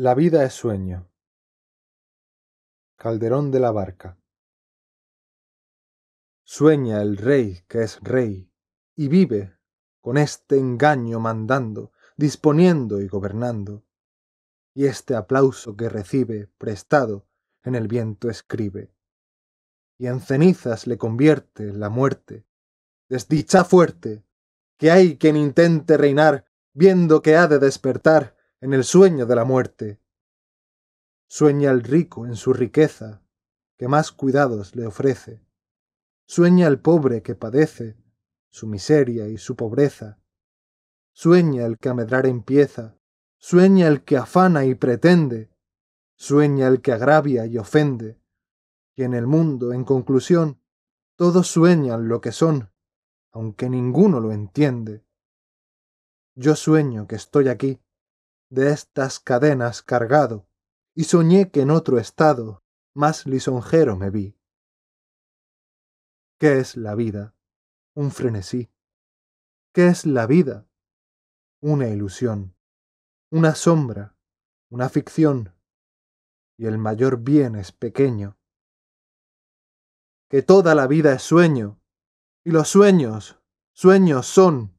La vida es sueño. Calderón de la Barca. Sueña el rey que es rey y vive con este engaño mandando, disponiendo y gobernando. Y este aplauso que recibe prestado en el viento escribe. Y en cenizas le convierte la muerte. Desdicha fuerte, que hay quien intente reinar viendo que ha de despertar en el sueño de la muerte. Sueña el rico en su riqueza, que más cuidados le ofrece. Sueña el pobre que padece su miseria y su pobreza. Sueña el que a medrar empieza, sueña el que afana y pretende, sueña el que agravia y ofende. Y en el mundo, en conclusión, todos sueñan lo que son, aunque ninguno lo entiende. Yo sueño que estoy aquí, de estas cadenas cargado, y soñé que en otro estado más lisonjero me vi. ¿Qué es la vida? Un frenesí. ¿Qué es la vida? Una ilusión, una sombra, una ficción, y el mayor bien es pequeño. Que toda la vida es sueño, y los sueños, sueños son